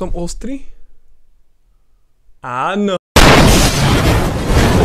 Som ostrý? Áno.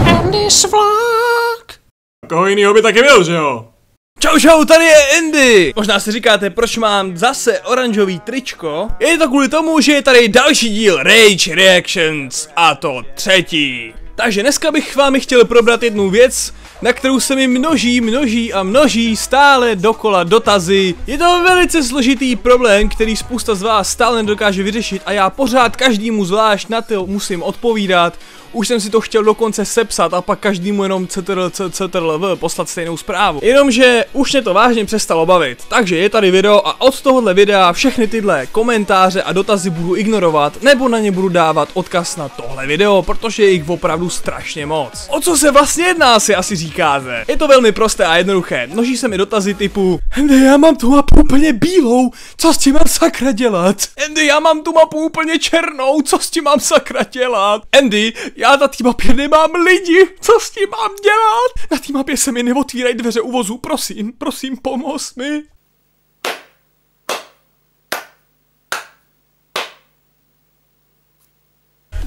Andy's vlog. Koho jinýho by taky byl, že jo? Čau čau, tady je Andy! Možná si říkáte, proč mám zase oranžový tričko? Je to kvůli tomu, že je tady další díl Rage Reactions a to třetí. Takže dneska bych vám chtěl probrat jednu věc, na kterou se mi množí, množí a množí stále dokola dotazy. Je to velice složitý problém, který spousta z vás stále nedokáže vyřešit a já pořád každému zvlášť na to musím odpovídat. Už jsem si to chtěl dokonce sepsat a pak každému jenom ctrl, ctrl, poslat stejnou zprávu. Jenomže už mě to vážně přestalo bavit. Takže je tady video a od tohohle videa všechny tyhle komentáře a dotazy budu ignorovat, nebo na ně budu dávat odkaz na tohle video, protože je jich opravdu strašně moc. O co se vlastně jedná, si asi říkáte? Je to velmi prosté a jednoduché. Množí se mi dotazy typu Andy, já mám tu mapu úplně bílou, co s tím mám sakra dělat? Andy, já mám tu mapu úplně černou, co s tím mám sakra dělat? Andy, já na té mapě nemám lidi, co s tím mám dělat? Na té mapě se mi neotvírají dveře uvozu, prosím, prosím, pomoz mi.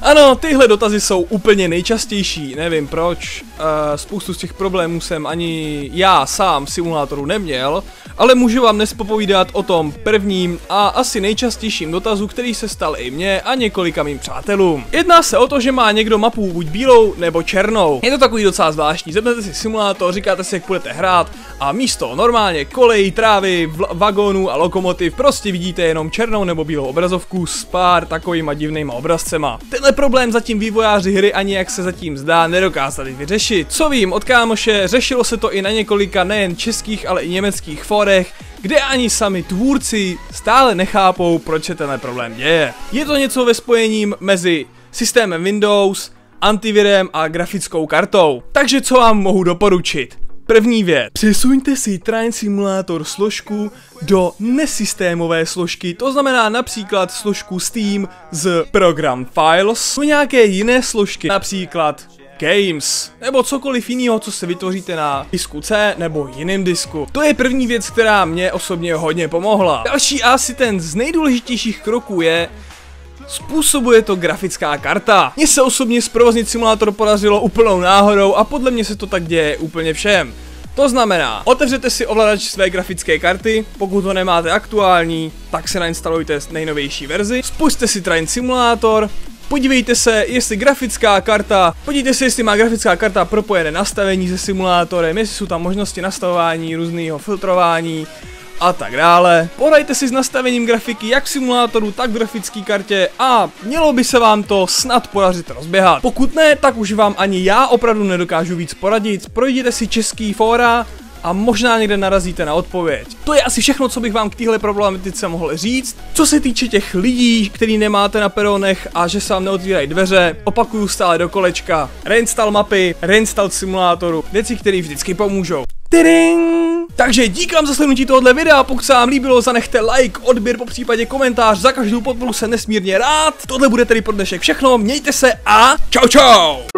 Ano, tyhle dotazy jsou úplně nejčastější, nevím proč. Uh, spoustu z těch problémů jsem ani já sám v simulátoru neměl, ale můžu vám dnes popovídat o tom prvním a asi nejčastějším dotazu, který se stal i mně a několika mým přátelům. Jedná se o to, že má někdo mapu buď bílou nebo černou. Je to takový docela zvláštní, zepnete si simulátor, říkáte si, jak budete hrát a místo normálně kolej, trávy, vagónů a lokomotiv prostě vidíte jenom černou nebo bílou obrazovku s pár takovýma divnýma obrazcema. Tenhle problém zatím vývojáři hry ani jak se zatím zdá nedokázali vyřešit. Co vím od kámoše, řešilo se to i na několika nejen českých, ale i německých forech, kde ani sami tvůrci stále nechápou, proč se tenhle problém děje. Je to něco ve spojením mezi systémem Windows, antivirem a grafickou kartou. Takže co vám mohu doporučit? První věc. Přesuňte si Train Simulator složku do nesystémové složky, to znamená například složku Steam z Program Files, do nějaké jiné složky, například Games, nebo cokoliv jiného, co se vytvoříte na disku C nebo jiném disku. To je první věc, která mě osobně hodně pomohla. Další asi ten z nejdůležitějších kroků je, Způsobuje to grafická karta. Mně se osobně zprovoznit simulátor podařilo úplnou náhodou a podle mě se to tak děje úplně všem. To znamená, otevřete si ovladač své grafické karty, pokud ho nemáte aktuální, tak se nainstalujte nejnovější verzi, spusťte si Train Simulator, podívejte se, jestli grafická karta, podívejte se, jestli má grafická karta propojené nastavení se simulátorem, jestli jsou tam možnosti nastavování, různého filtrování, a tak dále. Pohrajte si s nastavením grafiky jak v simulátoru, tak v grafické kartě a mělo by se vám to snad podařit rozběhat. Pokud ne, tak už vám ani já opravdu nedokážu víc poradit. Projděte si český fóra, a možná někde narazíte na odpověď. To je asi všechno, co bych vám k téhle problematice mohl říct. Co se týče těch lidí, který nemáte na peronech a že se vám neotvírají dveře, opakuju stále do kolečka. Reinstall mapy, reinstall simulátoru, věci, které vždycky pomůžou. Tiding! Takže díky vám za slednutí tohohle videa, pokud se vám líbilo, zanechte like, odběr, po případě komentář, za každou podporu se nesmírně rád. Tohle bude tedy pro dnešek všechno, mějte se a čau čau!